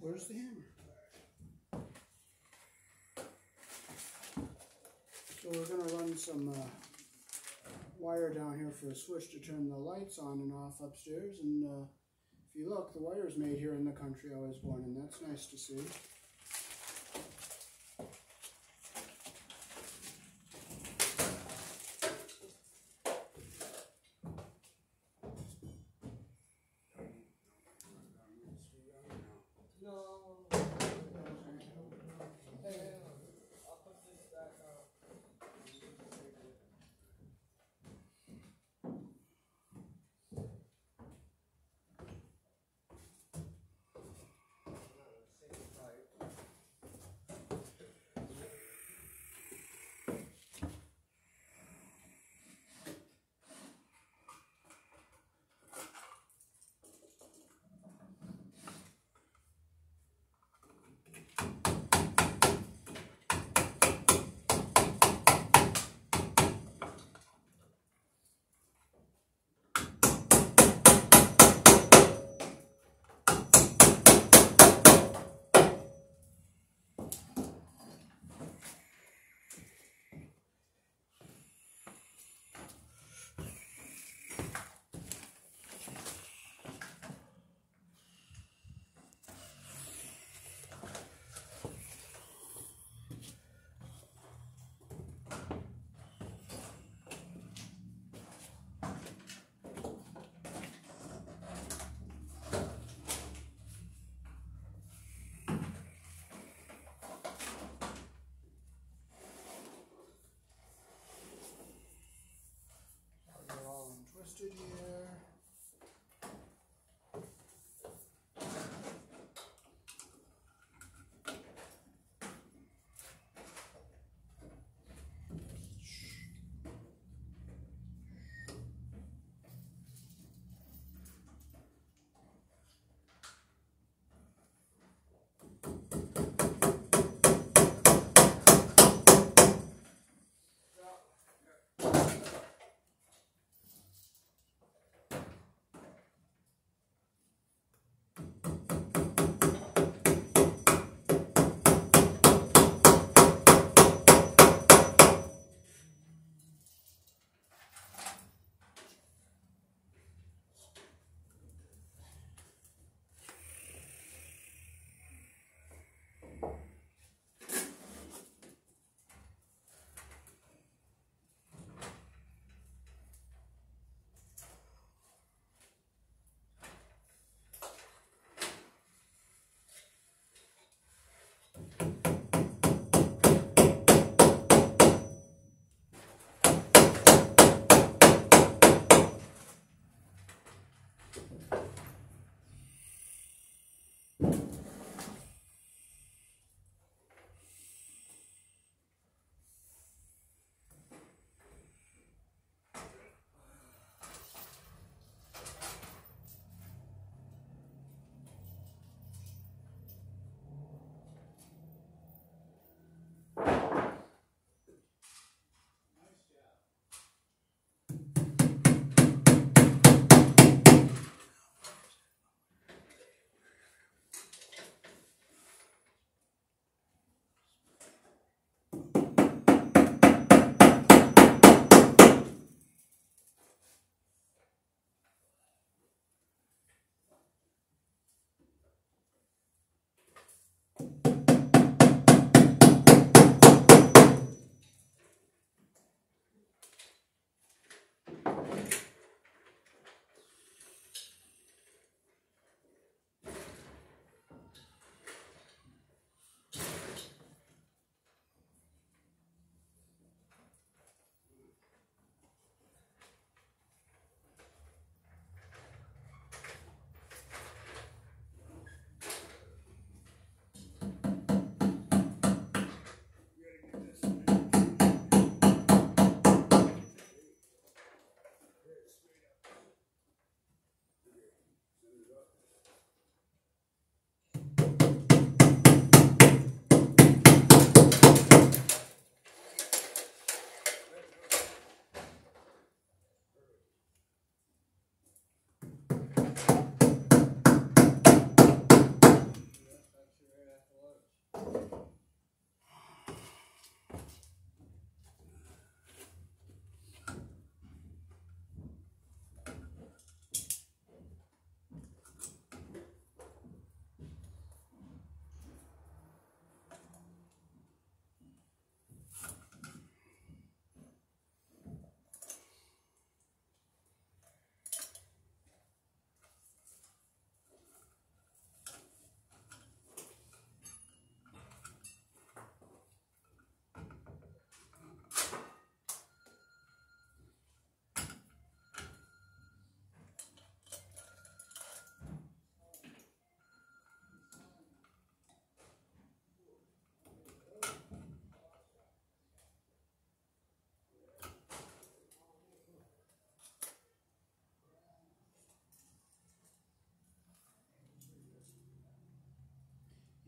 Where's the hammer? So we're gonna run some uh, wire down here for a switch to turn the lights on and off upstairs. And uh, if you look, the wire is made here in the country I was born in. That's nice to see.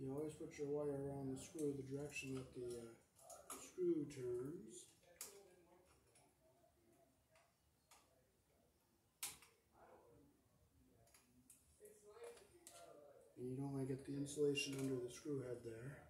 You always put your wire around the screw the direction that the uh, screw turns. And you don't want to get the insulation under the screw head there.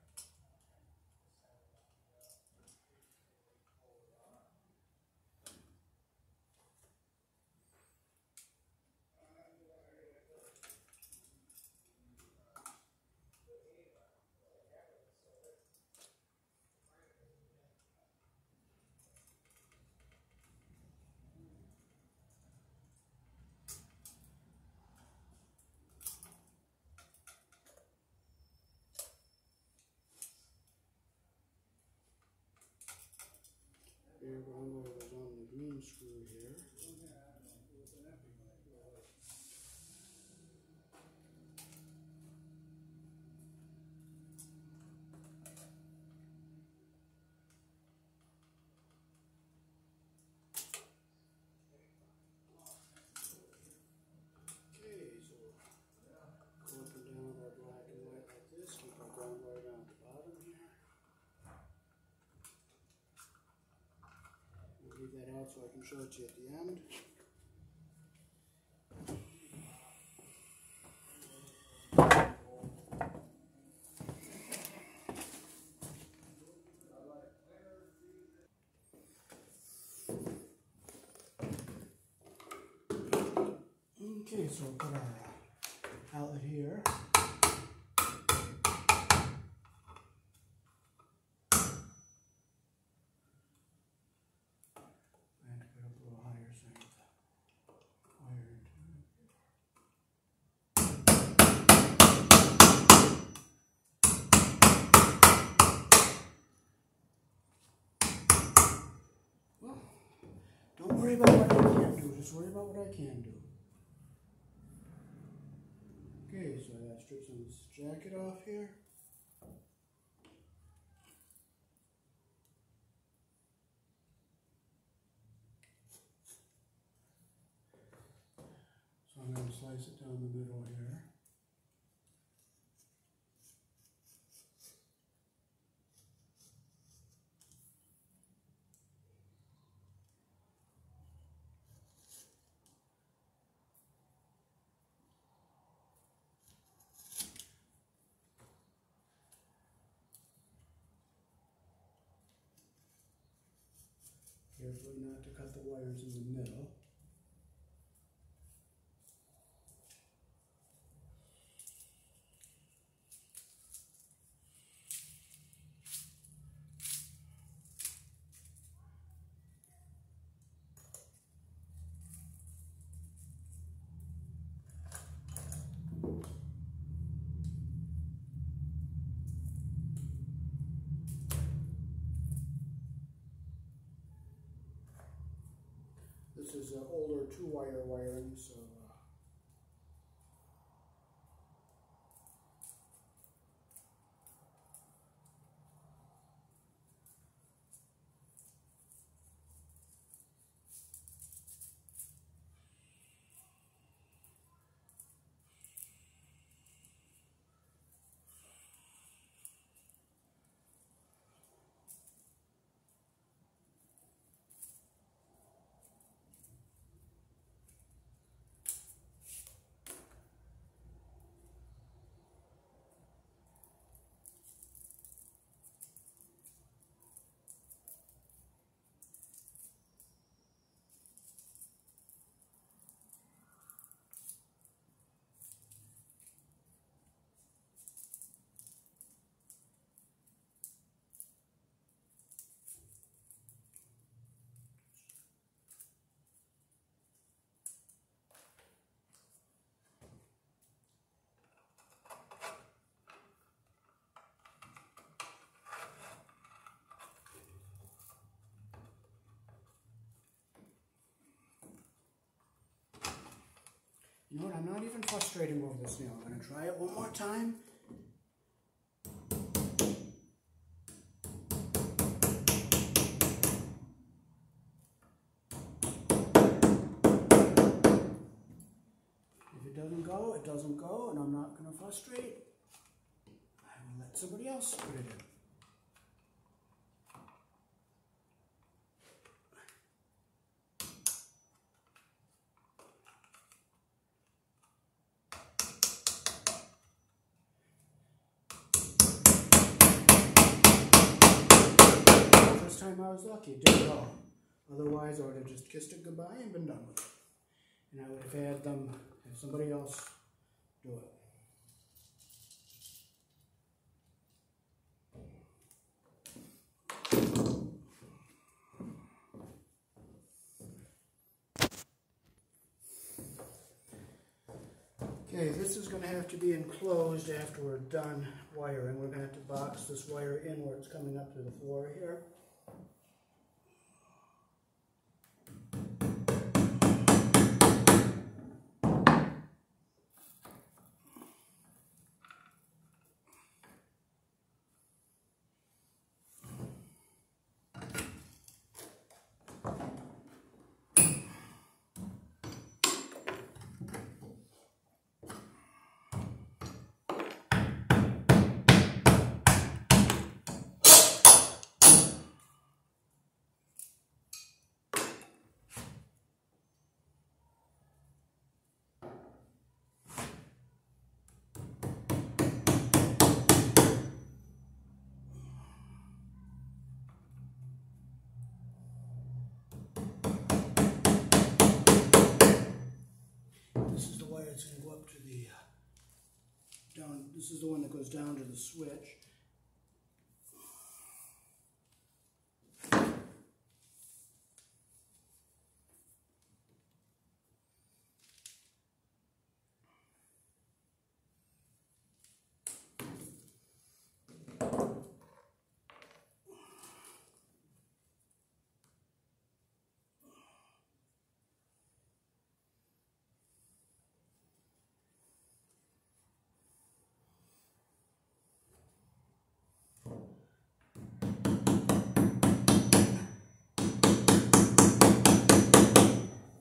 Ground wire is on the green screw here. Okay, so go up and down with our black and white like this, keep our ground wire down at the bottom here. I'll leave that so I can show it to you at the end. Okay, so put our outlet here. I had to put up a little higher so I get the wire into it. Well, don't worry about what I can't do, just worry about what I can do. Okay, so I gotta strip some of this jacket off here. So I'm gonna slice it down the middle here. Carefully not to cut the wires in the middle. This is an older two-wire wiring, so uh, you know what? I'm not even frustrating over this nail. I'm gonna try it one more time. If it doesn't go, it doesn't go, and I'm not gonna frustrate. I will let somebody else put it in. This time I was lucky, did it all. Otherwise, I would have just it goodbye and been done with it. And I would have had them, have somebody else do it. Okay, this is gonna have to be enclosed after we're done wiring. We're gonna have to box this wire in where it's coming up to the floor here. This is the wire that's gonna go up to the, uh, down, this is the one that goes down to the switch.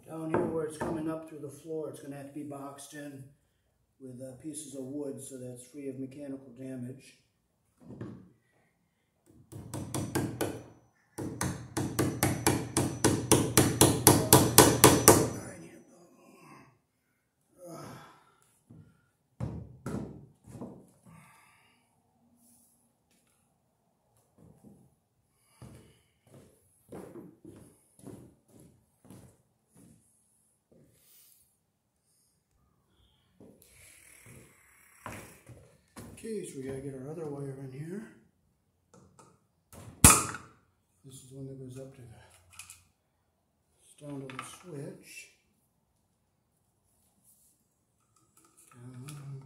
Down here where it's coming up through the floor, it's gonna have to be boxed in with uh, pieces of wood so that's free of mechanical damage. Okay, so we gotta get our other wire in here. This is one that goes up to the, down to the switch. Down.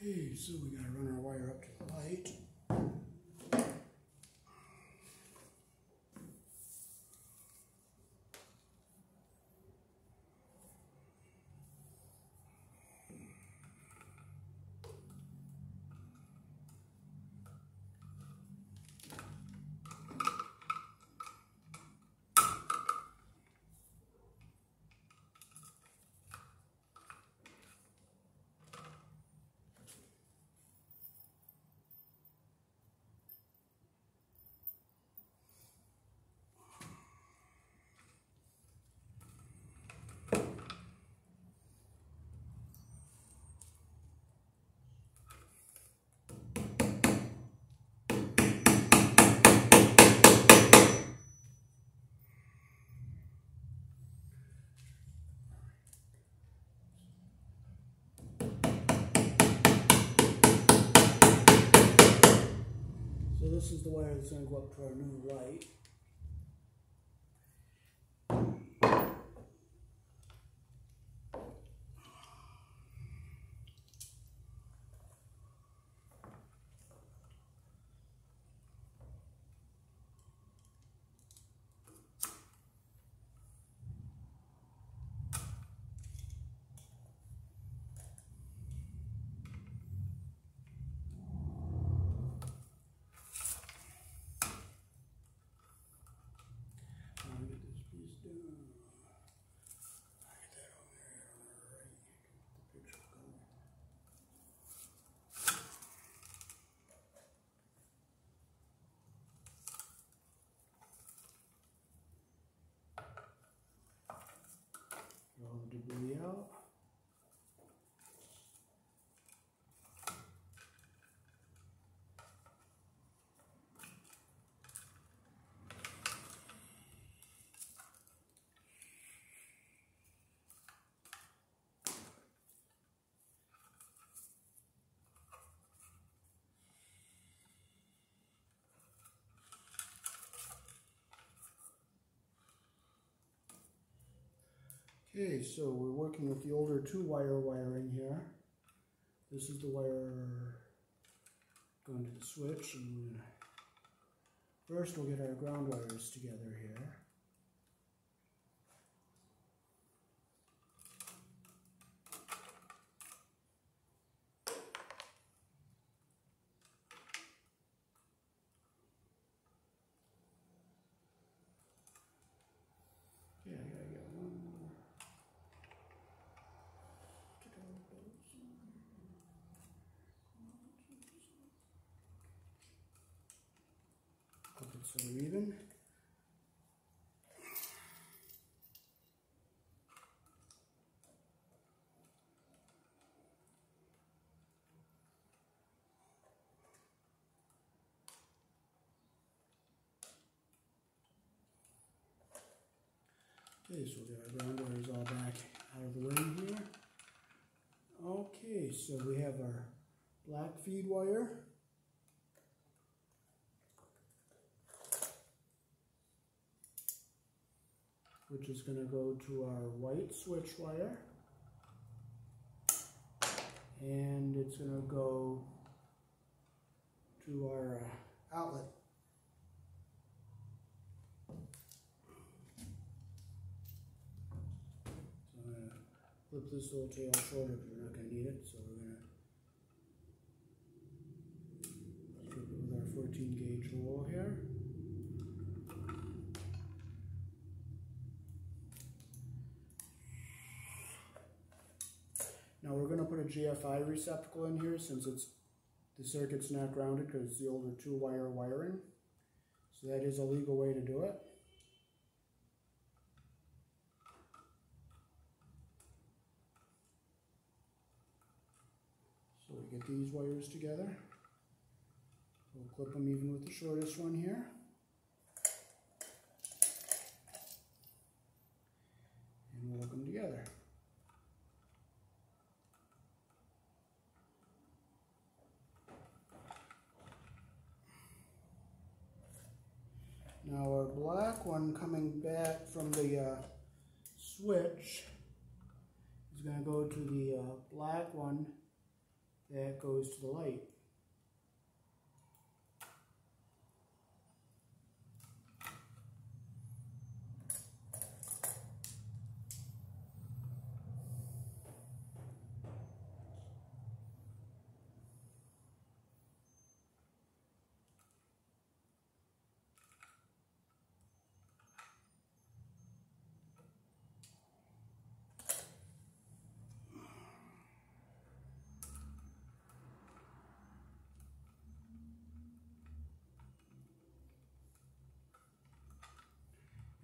Okay, so we gotta run our wire up to the light. Go up to our new light. Let me get this piece down. Get that over there on the right. The picture going. Get all the Okay, so we're working with the older two wire wiring here. This is the wire going to the switch and first we'll get our ground wires together here. Yeah, I gotta get one more. Hope it's so even. Okay, so we got our ground wires all back out of the way here. Okay, so we have our black feed wire. Which is gonna go to our white switch wire. And it's gonna go to our uh, outlet. So I'm gonna flip this little tail shorter because we're not gonna need it, so we're gonna strip it with our fourteen gauge roll here. Now we're gonna put a GFI receptacle in here since it's, the circuit's not grounded because it's the older two wire wiring. So that is a legal way to do it. So we get these wires together. We'll clip them even with the shortest one here. And we'll hook them together. Now our black one coming back from the uh, switch is going to go to the uh, black one that goes to the light.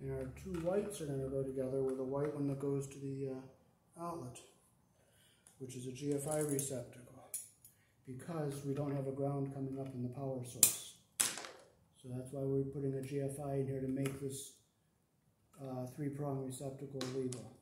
And our two whites are going to go together with a white one that goes to the uh, outlet, which is a GFI receptacle, because we don't have a ground coming up in the power source. So that's why we're putting a GFI in here to make this uh, three-prong receptacle legal.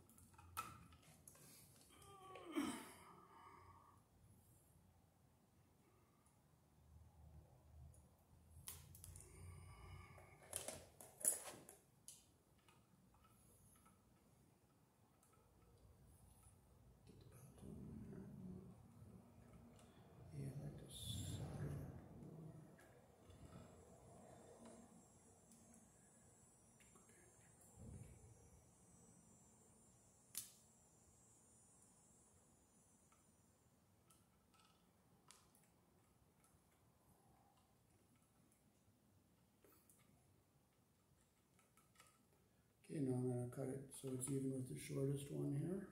Okay, now I'm gonna cut it so it's even with the shortest one here.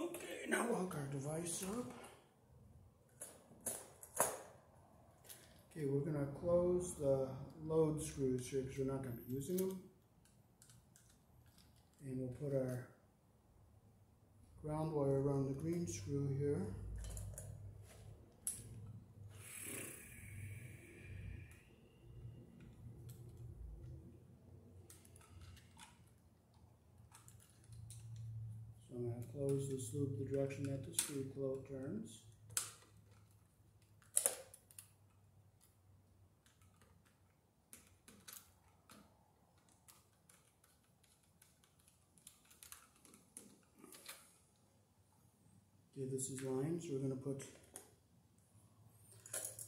Okay, now hook our device up. Okay, we're gonna close the load screws here because we're not gonna be using them. And we'll put our ground wire around the green screw here. So I'm going to close this loop the direction that the screw flow turns. Okay, this is lined, so we're going to put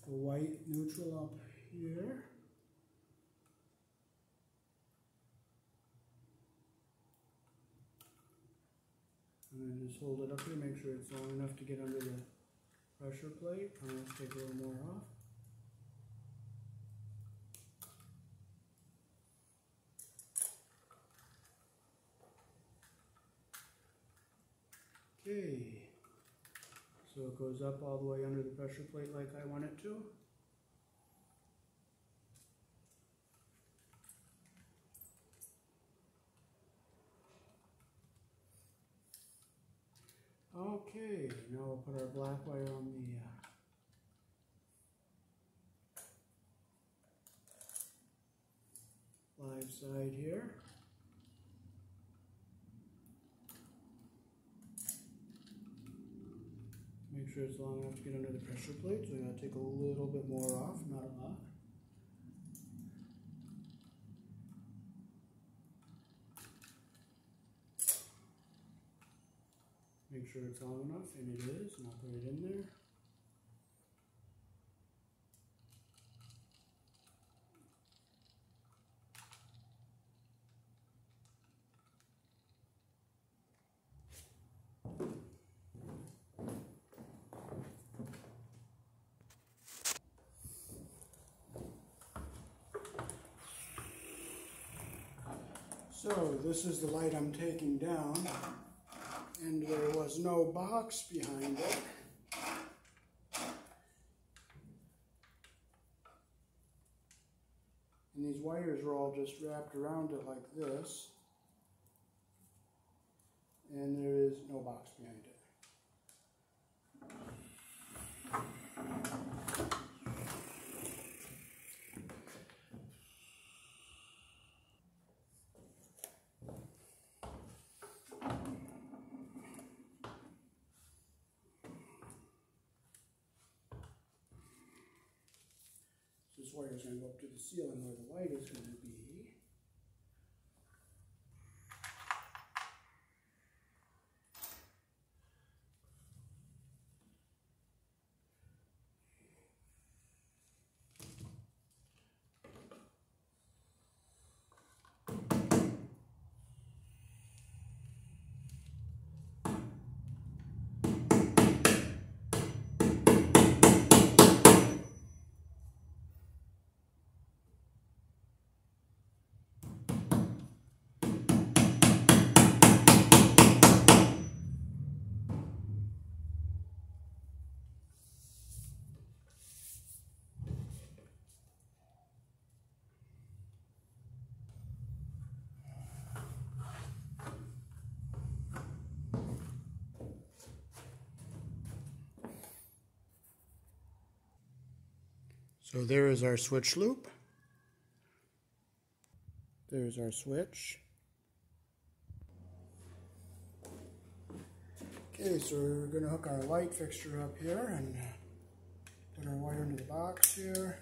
the white neutral up here. And then just hold it up here, make sure it's long enough to get under the pressure plate. And let's take a little more off. Okay. So it goes up all the way under the pressure plate like I want it to. Okay, now we'll put our black wire on the uh, live side here. Make sure it's long enough to get under the pressure plate, so I gotta take a little bit more off, not a lot. Make sure it's long enough, and it is, and I'll put it in there. So this is the light I'm taking down, and there was no box behind it. And these wires are all just wrapped around it like this, and there is no box behind it. This wire is going to go up to the ceiling where the light is going to be. So there is our switch loop. There's our switch. Okay, so we're going to hook our light fixture up here and put our wire into the box here.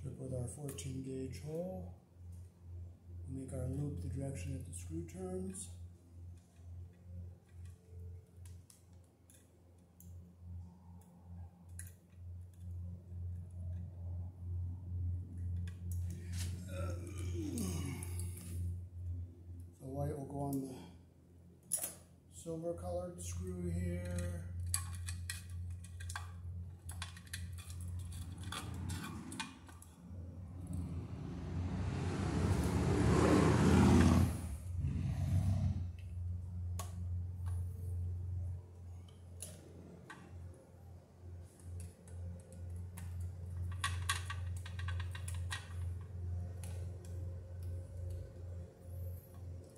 Stick with our 14 gauge hole. Make our loop the direction that the screw turns. The white will go on the silver colored screw here.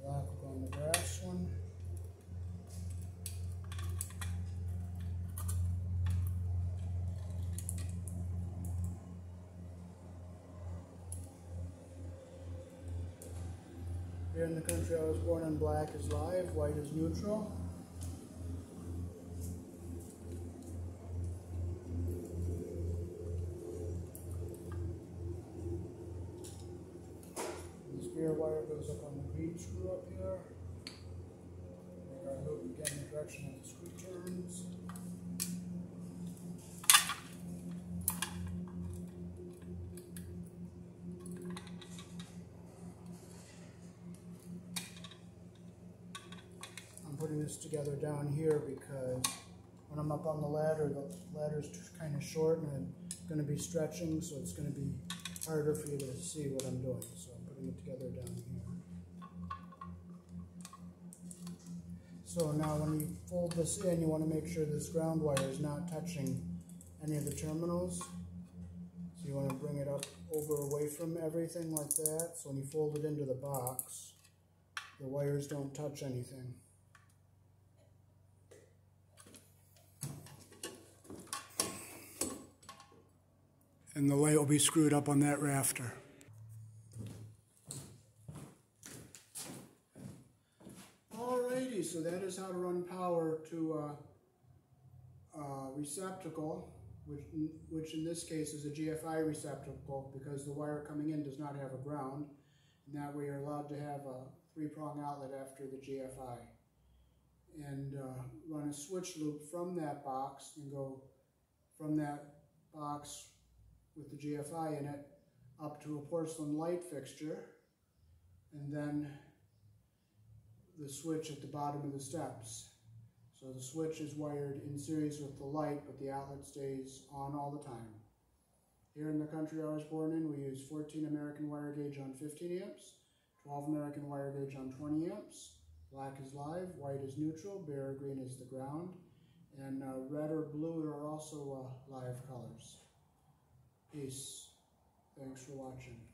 Black will go on the brass one. Here in the country I was born in black is live, white is neutral. The spear wire goes up on the green screw up here. Make our loop again the direction that the screw turns. I'm putting this together down here because when I'm up on the ladder, the ladder's kind of short and I'm going to be stretching, so it's going to be harder for you to see what I'm doing. So I'm putting it together down here. So now when you fold this in, you want to make sure this ground wire is not touching any of the terminals. So you want to bring it up over away from everything like that. So when you fold it into the box, the wires don't touch anything. And the light will be screwed up on that rafter. Alrighty, so that is how to run power to a, a receptacle, which, which in this case is a GFI receptacle because the wire coming in does not have a ground. And that way you're allowed to have a three-prong outlet after the GFI. And uh, run a switch loop from that box and go from that box with the GFI in it up to a porcelain light fixture and then the switch at the bottom of the steps. So the switch is wired in series with the light, but the outlet stays on all the time. Here in the country I was born in, we use 14 American wire gauge on 15 amps, 12 American wire gauge on 20 amps. Black is live, white is neutral, bare green is the ground, and uh, red or blue are also uh, live colors. Peace. Thanks for watching.